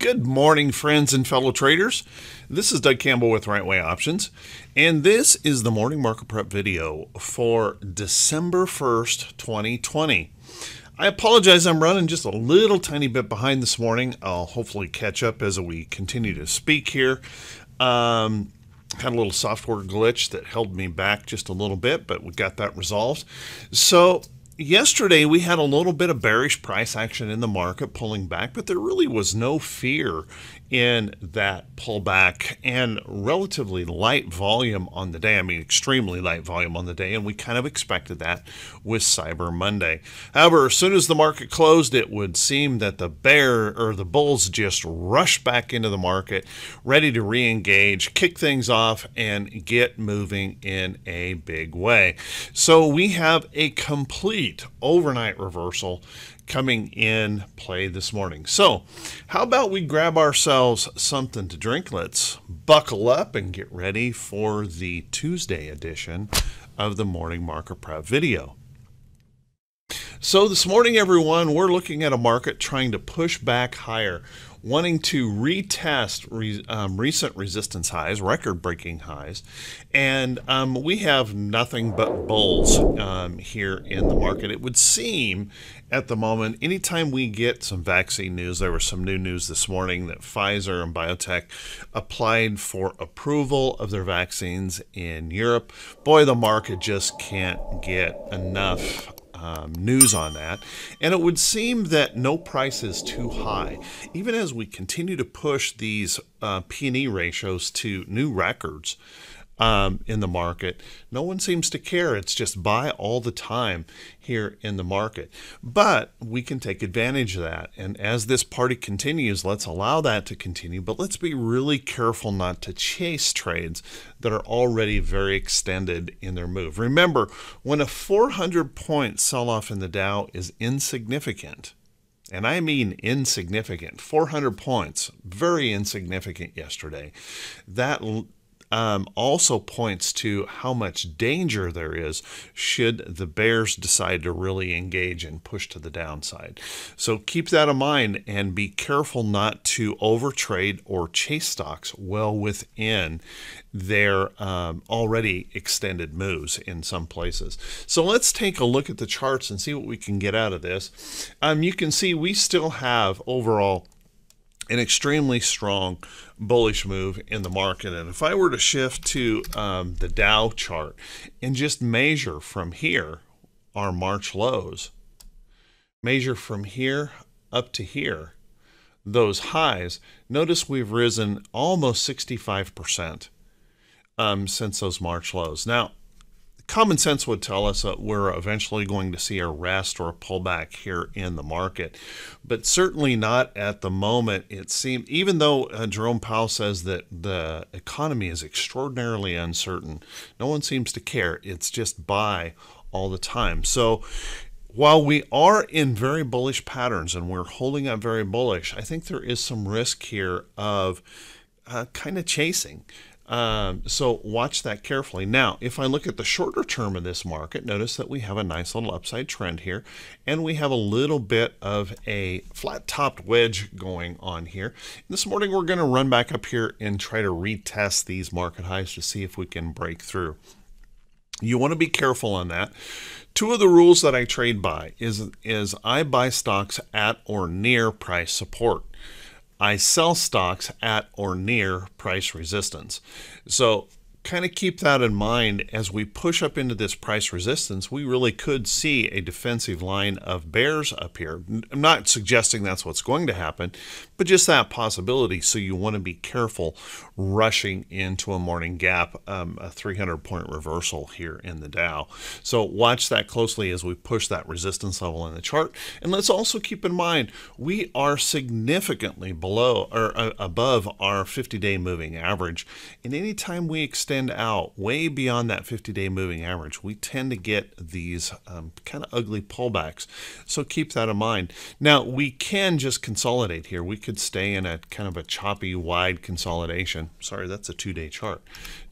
Good morning, friends and fellow traders. This is Doug Campbell with Right Way Options, and this is the morning market prep video for December 1st, 2020. I apologize, I'm running just a little tiny bit behind this morning. I'll hopefully catch up as we continue to speak here. Um, had a little software glitch that held me back just a little bit, but we got that resolved. So yesterday we had a little bit of bearish price action in the market pulling back, but there really was no fear in that pullback and relatively light volume on the day. I mean, extremely light volume on the day, and we kind of expected that with Cyber Monday. However, as soon as the market closed, it would seem that the bear or the bulls just rushed back into the market, ready to re engage, kick things off, and get moving in a big way. So we have a complete overnight reversal coming in play this morning. So, how about we grab ourselves something to drink? Let's buckle up and get ready for the Tuesday edition of the Morning Market Prep video. So, this morning, everyone, we're looking at a market trying to push back higher wanting to retest re, um, recent resistance highs, record breaking highs. And um, we have nothing but bulls um, here in the market. It would seem at the moment, anytime we get some vaccine news, there was some new news this morning that Pfizer and BioNTech applied for approval of their vaccines in Europe. Boy, the market just can't get enough um, news on that. And it would seem that no price is too high. Even as we continue to push these uh, P&E ratios to new records, um, in the market. No one seems to care. It's just buy all the time here in the market. But we can take advantage of that. And as this party continues, let's allow that to continue. But let's be really careful not to chase trades that are already very extended in their move. Remember, when a 400 point sell off in the Dow is insignificant, and I mean insignificant, 400 points, very insignificant yesterday. That um, also points to how much danger there is should the bears decide to really engage and push to the downside. So keep that in mind and be careful not to overtrade or chase stocks well within their um, already extended moves in some places. So let's take a look at the charts and see what we can get out of this. Um, you can see we still have overall an extremely strong bullish move in the market. And if I were to shift to um, the Dow chart and just measure from here our March lows, measure from here up to here, those highs, notice we've risen almost 65% um, since those March lows. Now, common sense would tell us that we're eventually going to see a rest or a pullback here in the market, but certainly not at the moment. It seems, even though uh, Jerome Powell says that the economy is extraordinarily uncertain, no one seems to care. It's just buy all the time. So, while we are in very bullish patterns and we're holding up very bullish, I think there is some risk here of uh, kind of chasing. Um, so watch that carefully. Now, if I look at the shorter term of this market, notice that we have a nice little upside trend here, and we have a little bit of a flat-topped wedge going on here. This morning, we're going to run back up here and try to retest these market highs to see if we can break through. You want to be careful on that. Two of the rules that I trade by is, is I buy stocks at or near price support. I sell stocks at or near price resistance. So kind of keep that in mind as we push up into this price resistance. We really could see a defensive line of bears up here. I'm not suggesting that's what's going to happen, but just that possibility. So you want to be careful rushing into a morning gap, um, a 300 point reversal here in the Dow. So watch that closely as we push that resistance level in the chart. And let's also keep in mind we are significantly below or uh, above our 50 day moving average. And anytime we extend out way beyond that 50 day moving average, we tend to get these um, kind of ugly pullbacks. So keep that in mind. Now we can just consolidate here. We could stay in a kind of a choppy wide consolidation. Sorry, that's a two day chart.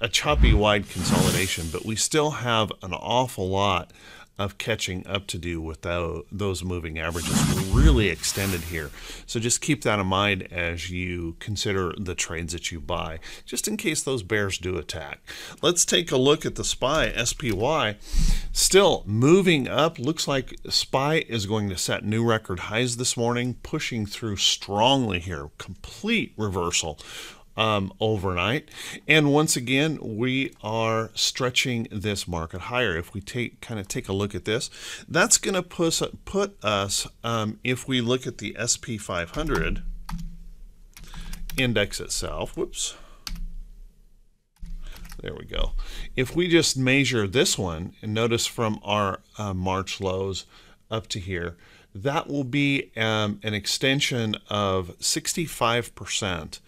A choppy wide consolidation, but we still have an awful lot of catching up to do with those moving averages really extended here. So just keep that in mind as you consider the trades that you buy, just in case those bears do attack. Let's take a look at the SPY, SPY. Still moving up. Looks like SPY is going to set new record highs this morning, pushing through strongly here. Complete reversal um, overnight. And once again, we are stretching this market higher. If we take kind of take a look at this, that's going to put, put us, um, if we look at the SP 500 index itself, whoops, there we go. If we just measure this one and notice from our uh, March lows up to here, that will be um, an extension of 65%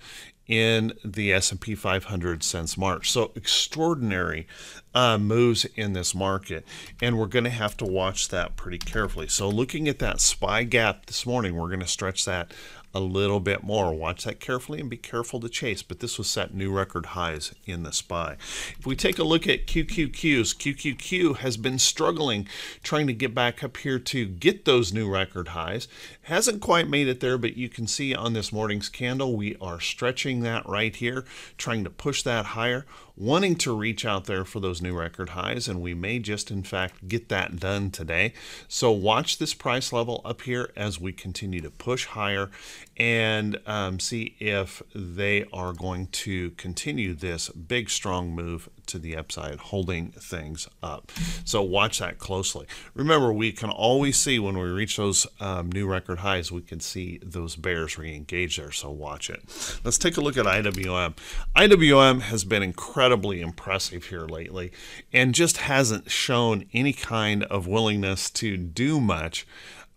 in the S&P 500 since March. So extraordinary uh, moves in this market, and we're going to have to watch that pretty carefully. So looking at that SPY gap this morning, we're going to stretch that a little bit more. Watch that carefully and be careful to chase, but this was set new record highs in the SPY. If we take a look at QQQs, QQQ has been struggling trying to get back up here to get those new record highs. Hasn't quite made it there, but you can see on this morning's candle, we are stretching that right here, trying to push that higher wanting to reach out there for those new record highs, and we may just in fact get that done today. So watch this price level up here as we continue to push higher and um, see if they are going to continue this big strong move to the upside, holding things up. So watch that closely. Remember, we can always see when we reach those um, new record highs, we can see those bears re-engage there. So watch it. Let's take a look at IWM. IWM has been incredibly impressive here lately and just hasn't shown any kind of willingness to do much.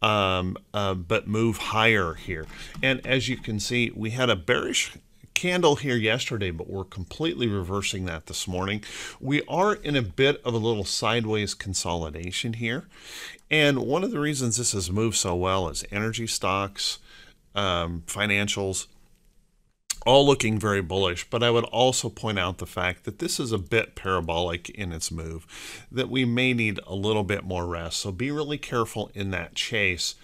Um, uh, but move higher here. And as you can see, we had a bearish candle here yesterday, but we're completely reversing that this morning. We are in a bit of a little sideways consolidation here. And one of the reasons this has moved so well is energy stocks, um, financials, all looking very bullish. But I would also point out the fact that this is a bit parabolic in its move, that we may need a little bit more rest. So be really careful in that chase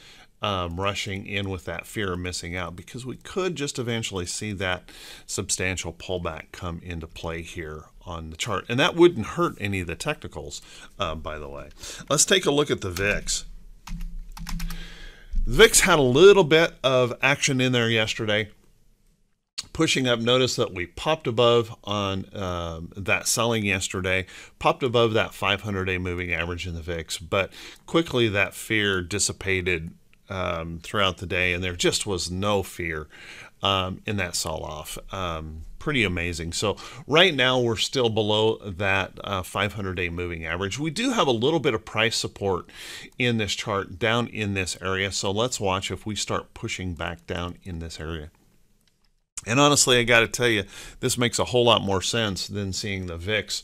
um, rushing in with that fear of missing out because we could just eventually see that substantial pullback come into play here on the chart. And that wouldn't hurt any of the technicals, uh, by the way. Let's take a look at the VIX. The VIX had a little bit of action in there yesterday. Pushing up, notice that we popped above on um, that selling yesterday, popped above that 500 day moving average in the VIX, but quickly that fear dissipated um, throughout the day, and there just was no fear um, in that sell off. Um, pretty amazing. So right now we're still below that uh, 500 day moving average. We do have a little bit of price support in this chart down in this area. So let's watch if we start pushing back down in this area. And honestly, I got to tell you, this makes a whole lot more sense than seeing the VIX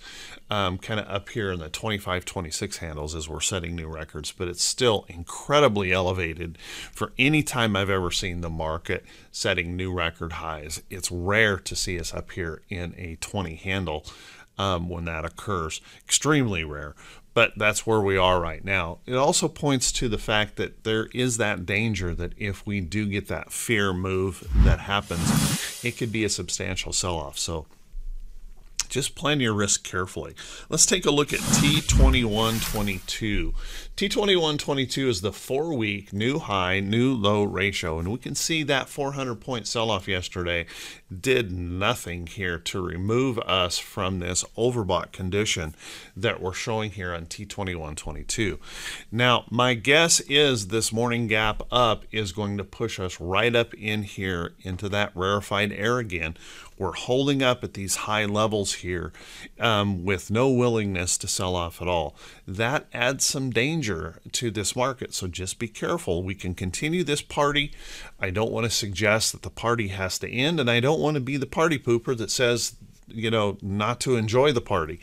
um, kind of up here in the 25, 26 handles as we're setting new records. But it's still incredibly elevated for any time I've ever seen the market setting new record highs. It's rare to see us up here in a 20 handle um, when that occurs. Extremely rare but that's where we are right now. It also points to the fact that there is that danger that if we do get that fear move that happens, it could be a substantial sell off. So just plan your risk carefully. Let's take a look at T2122. T2122 is the four week new high, new low ratio, and we can see that 400 point sell off yesterday did nothing here to remove us from this overbought condition that we're showing here on T2122. Now, my guess is this morning gap up is going to push us right up in here into that rarefied air again. We're holding up at these high levels here um, with no willingness to sell off at all. That adds some danger to this market, so just be careful. We can continue this party. I don't want to suggest that the party has to end, and I don't want to be the party pooper that says you know, not to enjoy the party.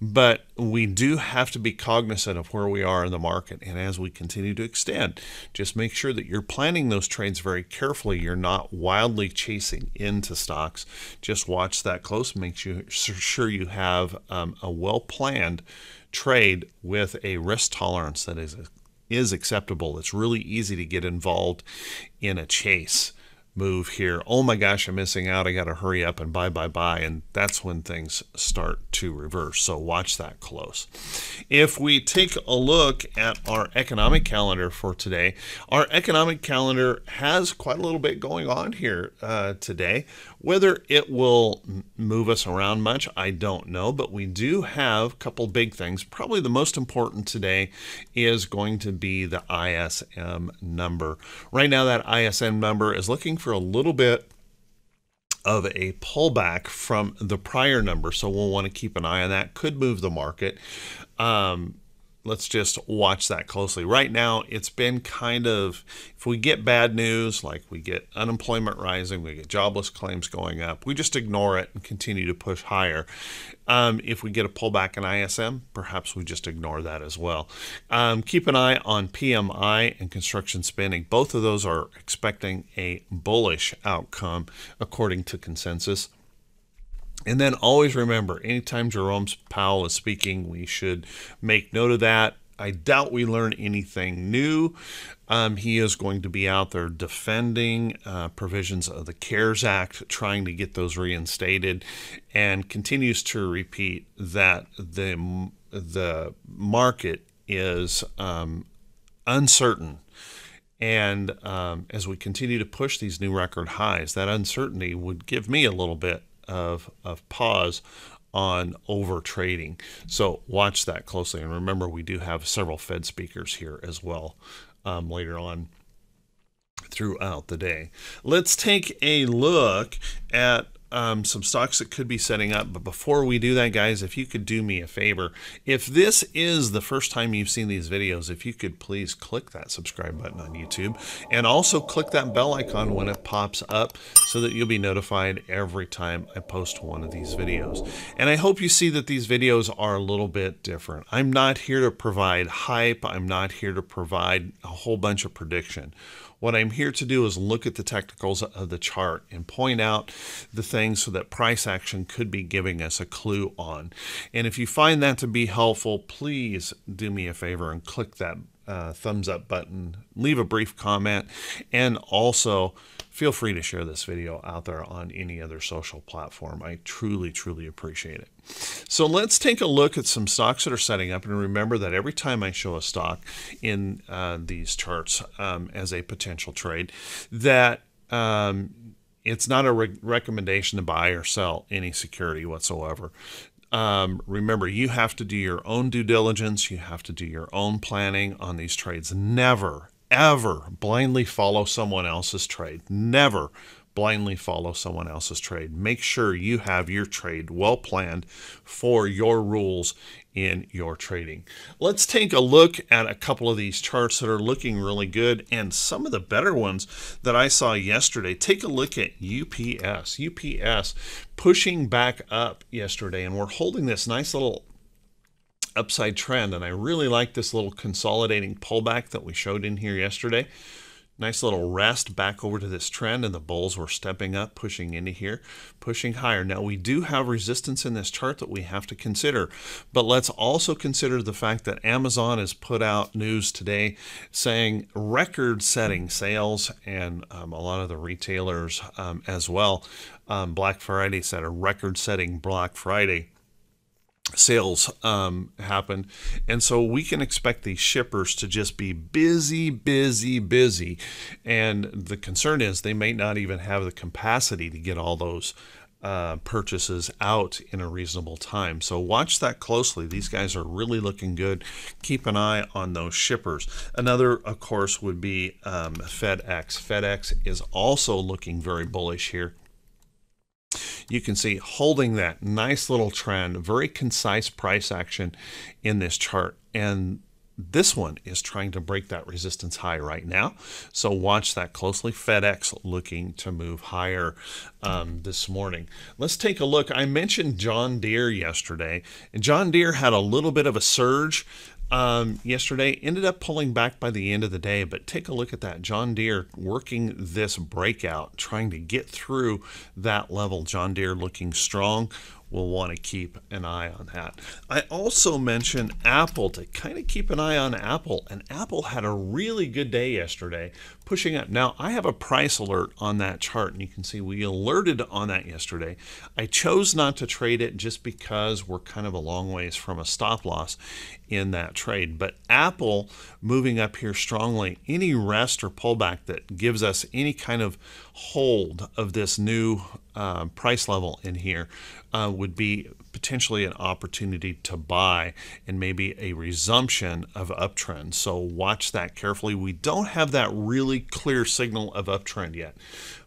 But we do have to be cognizant of where we are in the market. And as we continue to extend, just make sure that you're planning those trades very carefully. You're not wildly chasing into stocks. Just watch that close. Make sure you have um, a well planned trade with a risk tolerance that is is acceptable. It's really easy to get involved in a chase move here. Oh my gosh, I'm missing out. I got to hurry up and buy, buy, buy. And that's when things start to reverse. So watch that close. If we take a look at our economic calendar for today, our economic calendar has quite a little bit going on here uh, today. Whether it will move us around much, I don't know, but we do have a couple big things. Probably the most important today is going to be the ISM number. Right now, that ISM number is looking for a little bit of a pullback from the prior number, so we'll want to keep an eye on that. Could move the market. Um, let's just watch that closely. Right now, it's been kind of, if we get bad news, like we get unemployment rising, we get jobless claims going up, we just ignore it and continue to push higher. Um, if we get a pullback in ISM, perhaps we just ignore that as well. Um, keep an eye on PMI and construction spending. Both of those are expecting a bullish outcome according to consensus. And then always remember, anytime Jerome Powell is speaking, we should make note of that. I doubt we learn anything new. Um, he is going to be out there defending uh, provisions of the CARES Act, trying to get those reinstated, and continues to repeat that the the market is um, uncertain. And um, as we continue to push these new record highs, that uncertainty would give me a little bit of, of pause on over trading. So watch that closely. And remember, we do have several Fed speakers here as well um, later on throughout the day. Let's take a look at um, some stocks that could be setting up. But before we do that, guys, if you could do me a favor, if this is the first time you've seen these videos, if you could please click that subscribe button on YouTube and also click that bell icon when it pops up so that you'll be notified every time I post one of these videos. And I hope you see that these videos are a little bit different. I'm not here to provide hype. I'm not here to provide a whole bunch of prediction. What I'm here to do is look at the technicals of the chart and point out the things so that price action could be giving us a clue on. And if you find that to be helpful, please do me a favor and click that uh, thumbs up button, leave a brief comment, and also feel free to share this video out there on any other social platform. I truly, truly appreciate it. So let's take a look at some stocks that are setting up. And remember that every time I show a stock in uh, these charts um, as a potential trade, that um, it's not a re recommendation to buy or sell any security whatsoever. Um, remember, you have to do your own due diligence. You have to do your own planning on these trades. Never, ever blindly follow someone else's trade. Never blindly follow someone else's trade. Make sure you have your trade well planned for your rules in your trading. Let's take a look at a couple of these charts that are looking really good and some of the better ones that I saw yesterday. Take a look at UPS. UPS pushing back up yesterday and we're holding this nice little upside trend and I really like this little consolidating pullback that we showed in here yesterday. Nice little rest back over to this trend, and the bulls were stepping up, pushing into here, pushing higher. Now, we do have resistance in this chart that we have to consider, but let's also consider the fact that Amazon has put out news today saying record setting sales, and um, a lot of the retailers um, as well. Um, Black Friday set a record setting Black Friday sales um, happen. And so we can expect these shippers to just be busy, busy, busy. And the concern is they may not even have the capacity to get all those uh, purchases out in a reasonable time. So watch that closely. These guys are really looking good. Keep an eye on those shippers. Another, of course, would be um, FedEx. FedEx is also looking very bullish here you can see holding that nice little trend, very concise price action in this chart. And this one is trying to break that resistance high right now. So watch that closely. FedEx looking to move higher um, this morning. Let's take a look. I mentioned John Deere yesterday, and John Deere had a little bit of a surge um, yesterday. Ended up pulling back by the end of the day, but take a look at that. John Deere working this breakout, trying to get through that level. John Deere looking strong will want to keep an eye on that. I also mentioned Apple to kind of keep an eye on Apple, and Apple had a really good day yesterday, pushing up. Now, I have a price alert on that chart, and you can see we alerted on that yesterday. I chose not to trade it just because we're kind of a long ways from a stop loss in that trade. But Apple moving up here strongly, any rest or pullback that gives us any kind of hold of this new uh, price level in here uh, would be potentially an opportunity to buy and maybe a resumption of uptrend. So watch that carefully. We don't have that really clear signal of uptrend yet,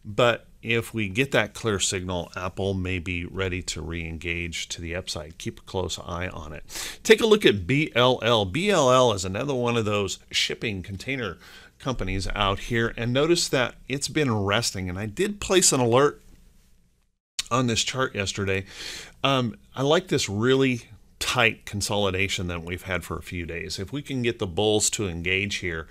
but if we get that clear signal, Apple may be ready to re-engage to the upside. Keep a close eye on it. Take a look at BLL. BLL is another one of those shipping container companies out here and notice that it's been resting and I did place an alert on this chart yesterday. Um, I like this really tight consolidation that we've had for a few days. If we can get the bulls to engage here,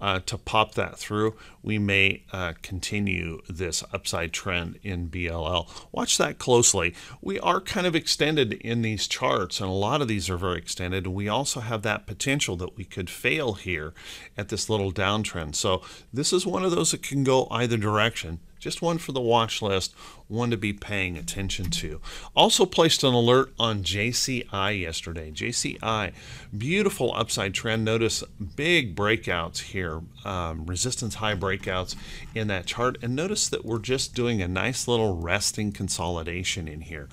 uh, to pop that through, we may uh, continue this upside trend in BLL. Watch that closely. We are kind of extended in these charts, and a lot of these are very extended. And we also have that potential that we could fail here at this little downtrend. So this is one of those that can go either direction. Just one for the watch list, one to be paying attention to. Also placed an alert on JCI yesterday. JCI, beautiful upside trend. Notice big breakouts here, um, resistance high breakouts in that chart. And notice that we're just doing a nice little resting consolidation in here.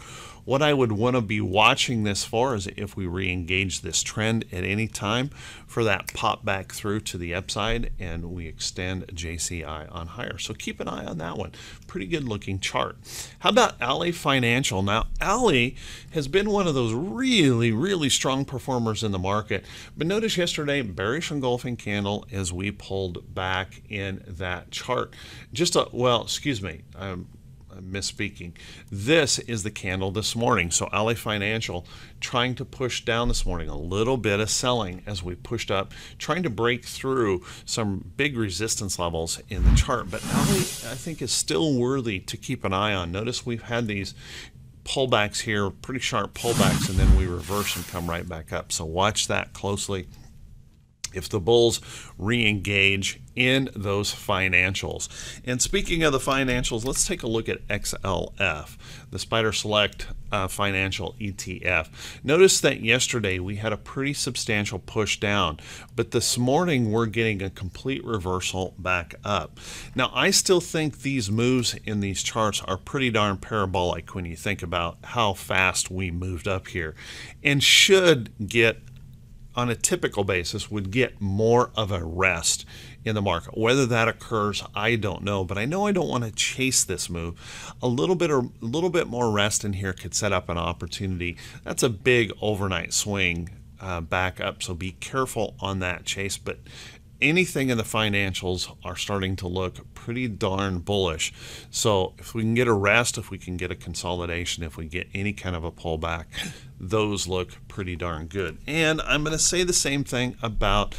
What I would want to be watching this for is if we re-engage this trend at any time for that pop back through to the upside and we extend JCI on higher. So keep an eye on that one. Pretty good looking chart. How about Ally Financial? Now, Ally has been one of those really, really strong performers in the market. But notice yesterday, bearish engulfing candle as we pulled back in that chart. Just a, well, excuse me, um, misspeaking. This is the candle this morning. So Ally Financial trying to push down this morning, a little bit of selling as we pushed up, trying to break through some big resistance levels in the chart. But Ally, I think, is still worthy to keep an eye on. Notice we've had these pullbacks here, pretty sharp pullbacks, and then we reverse and come right back up. So watch that closely if the Bulls re-engage in those financials. And speaking of the financials, let's take a look at XLF, the Spider Select uh, Financial ETF. Notice that yesterday we had a pretty substantial push down, but this morning we're getting a complete reversal back up. Now, I still think these moves in these charts are pretty darn parabolic when you think about how fast we moved up here and should get on a typical basis would get more of a rest in the market. Whether that occurs, I don't know, but I know I don't want to chase this move. A little bit or a little bit more rest in here could set up an opportunity. That's a big overnight swing uh, back up, so be careful on that chase. But anything in the financials are starting to look pretty darn bullish. So if we can get a rest, if we can get a consolidation, if we get any kind of a pullback, those look pretty darn good. And I'm going to say the same thing about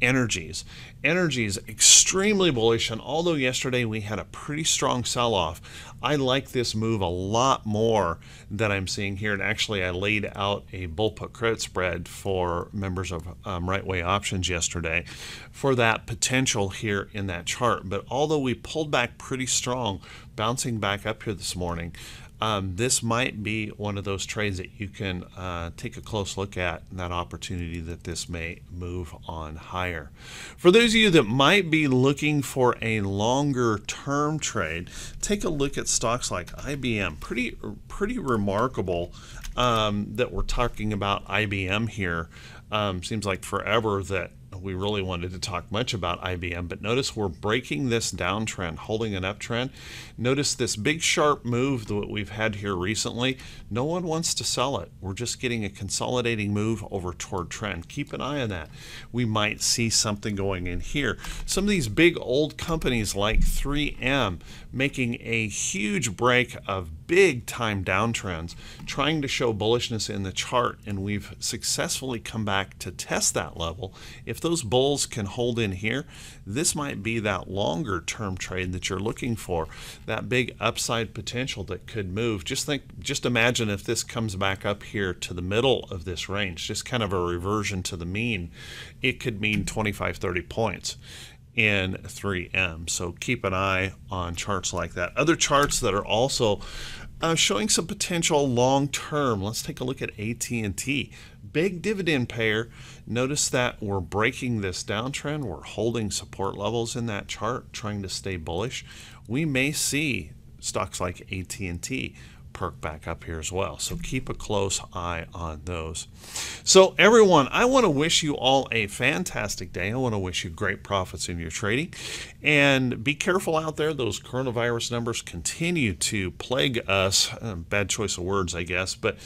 energies. Energies extremely bullish, and although yesterday we had a pretty strong sell-off, I like this move a lot more that I'm seeing here. And actually, I laid out a bull put credit spread for members of um, Right Way Options yesterday for that potential here in that chart. But although we pulled back pretty strong, bouncing back up here this morning, um, this might be one of those trades that you can uh, take a close look at and that opportunity that this may move on higher. For those of you that might be looking for a longer term trade, take a look at stocks like IBM. Pretty, pretty remarkable um, that we're talking about IBM here. Um, seems like forever that we really wanted to talk much about IBM, but notice we're breaking this downtrend, holding an uptrend. Notice this big sharp move that we've had here recently. No one wants to sell it. We're just getting a consolidating move over toward trend. Keep an eye on that. We might see something going in here. Some of these big old companies like 3M making a huge break of big time downtrends, trying to show bullishness in the chart, and we've successfully come back to test that level. If those bulls can hold in here, this might be that longer term trade that you're looking for, that big upside potential that could move. Just think, just imagine if this comes back up here to the middle of this range, just kind of a reversion to the mean, it could mean 25, 30 points in 3M. So keep an eye on charts like that. Other charts that are also uh, showing some potential long term. Let's take a look at AT&T. Big dividend payer. Notice that we're breaking this downtrend. We're holding support levels in that chart, trying to stay bullish. We may see stocks like AT&T perk back up here as well. So keep a close eye on those. So everyone, I want to wish you all a fantastic day. I want to wish you great profits in your trading. And be careful out there. Those coronavirus numbers continue to plague us. Uh, bad choice of words, I guess, but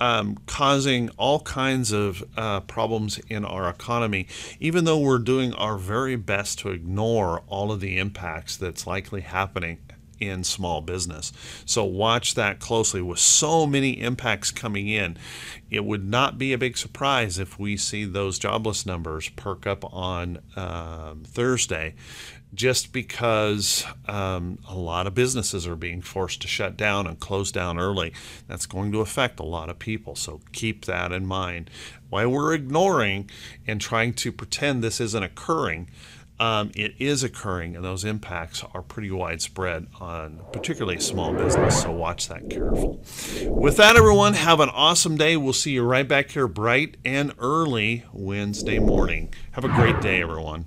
um, causing all kinds of uh, problems in our economy, even though we're doing our very best to ignore all of the impacts that's likely happening in small business. So watch that closely. With so many impacts coming in, it would not be a big surprise if we see those jobless numbers perk up on um, Thursday, just because um, a lot of businesses are being forced to shut down and close down early. That's going to affect a lot of people. So keep that in mind. While we're ignoring and trying to pretend this isn't occurring, um, it is occurring, and those impacts are pretty widespread on particularly small business. So watch that careful. With that, everyone, have an awesome day. We'll see you right back here bright and early Wednesday morning. Have a great day, everyone.